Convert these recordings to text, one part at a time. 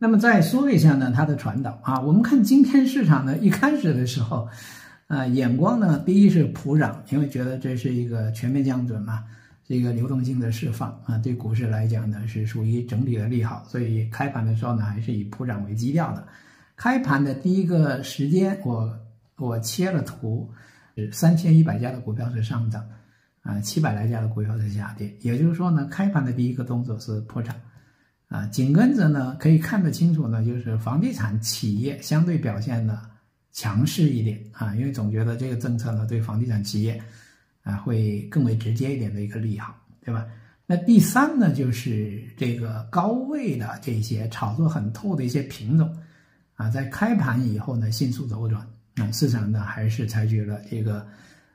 那么再说一下呢，它的传导啊，我们看今天市场呢，一开始的时候，啊，眼光呢，第一是普涨，因为觉得这是一个全面降准嘛，是一个流动性的释放啊，对股市来讲呢，是属于整体的利好，所以开盘的时候呢，还是以普涨为基调的。开盘的第一个时间，我我切了图，是三千一百家的股票是上涨，啊，七百来家的股票是下跌，也就是说呢，开盘的第一个动作是破产。啊，紧跟着呢，可以看得清楚呢，就是房地产企业相对表现的强势一点啊，因为总觉得这个政策呢对房地产企业啊会更为直接一点的一个利好，对吧？那第三呢，就是这个高位的这些炒作很透的一些品种啊，在开盘以后呢迅速走转啊，市场呢还是采取了这个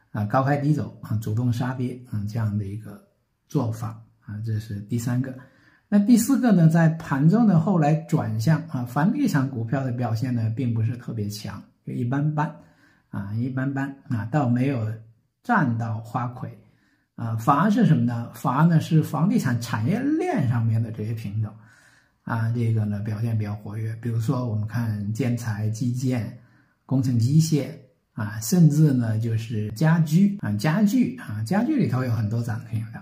啊高开低走啊，主动杀跌啊这样的一个做法啊，这是第三个。那第四个呢，在盘中呢后来转向啊，房地产股票的表现呢并不是特别强，就一般般，啊一般般啊，倒没有占到花魁，啊反而是什么呢？反而呢是房地产产业链上面的这些品种，啊这个呢表现比较活跃，比如说我们看建材、基建、工程机械啊，甚至呢就是家居啊，家具啊，家具里头有很多涨停的。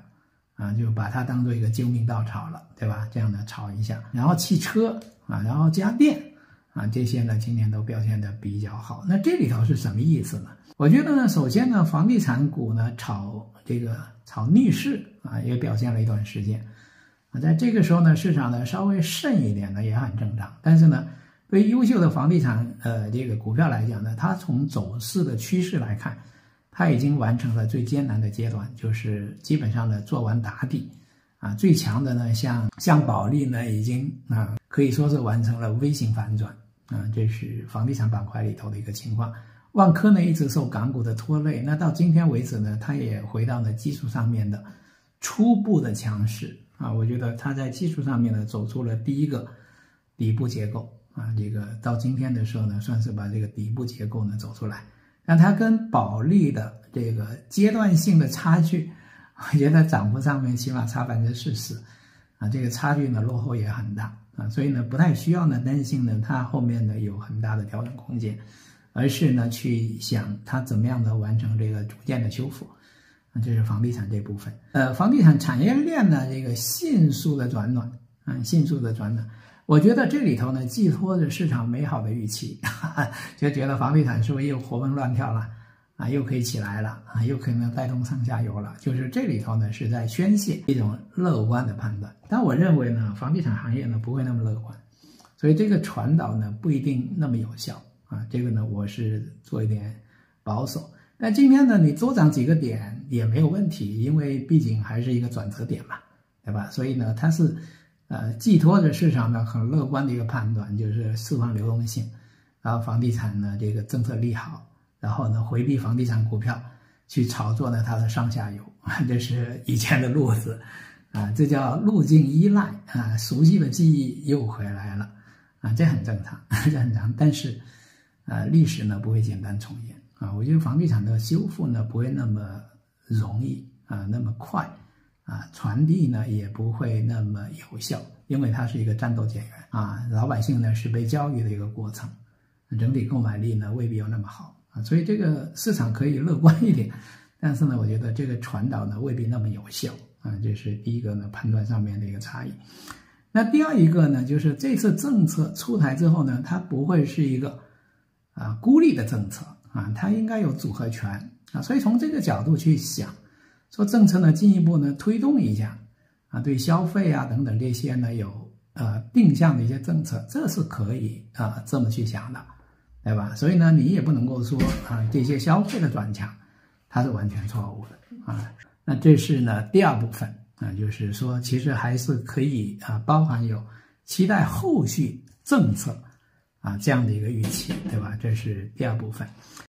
啊，就把它当做一个救命稻草了，对吧？这样的炒一下，然后汽车啊，然后家电啊，这些呢今年都表现的比较好。那这里头是什么意思呢？我觉得呢，首先呢，房地产股呢炒这个炒逆势啊，也表现了一段时间啊，在这个时候呢，市场呢稍微慎一点呢也很正常。但是呢，对于优秀的房地产呃这个股票来讲呢，它从走势的趋势来看。它已经完成了最艰难的阶段，就是基本上呢做完打底，啊，最强的呢像像保利呢已经啊可以说是完成了微型反转，啊，这是房地产板块里头的一个情况。万科呢一直受港股的拖累，那到今天为止呢，它也回到了技术上面的初步的强势，啊，我觉得它在技术上面呢走出了第一个底部结构，啊，这个到今天的时候呢，算是把这个底部结构呢走出来。那它跟保利的这个阶段性的差距，我觉得涨幅上面起码差百分之四十，啊，这个差距呢落后也很大啊，所以呢不太需要呢担心呢它后面呢有很大的调整空间，而是呢去想它怎么样的完成这个逐渐的修复，啊，这是房地产这部分。呃，房地产产业链呢这个迅速的转暖，啊，迅速的转暖。我觉得这里头呢，寄托着市场美好的预期，就觉得房地产是不是又活蹦乱跳了啊？又可以起来了啊？又可能带动上下游了？就是这里头呢，是在宣泄一种乐观的判断。但我认为呢，房地产行业呢不会那么乐观，所以这个传导呢不一定那么有效啊。这个呢，我是做一点保守。但今天呢，你多涨几个点也没有问题，因为毕竟还是一个转折点嘛，对吧？所以呢，它是。呃，寄托着市场的很乐观的一个判断，就是释放流动性，然后房地产呢这个政策利好，然后呢回避房地产股票去炒作呢它的上下游，这是以前的路子，啊，这叫路径依赖啊，熟悉的记忆又回来了，啊，这很正常，这很正常，但是，呃，历史呢不会简单重演啊，我觉得房地产的修复呢不会那么容易啊，那么快。啊，传递呢也不会那么有效，因为它是一个战斗减员啊，老百姓呢是被教育的一个过程，整体购买力呢未必有那么好啊，所以这个市场可以乐观一点，但是呢，我觉得这个传导呢未必那么有效啊，这是第一个呢判断上面的一个差异。那第二一个呢，就是这次政策出台之后呢，它不会是一个啊孤立的政策啊，它应该有组合拳啊，所以从这个角度去想。说政策呢，进一步呢推动一下，啊，对消费啊等等这些呢有呃定向的一些政策，这是可以啊这么去想的，对吧？所以呢，你也不能够说啊这些消费的转强，它是完全错误的啊。那这是呢第二部分啊，就是说其实还是可以啊包含有期待后续政策啊这样的一个预期，对吧？这是第二部分。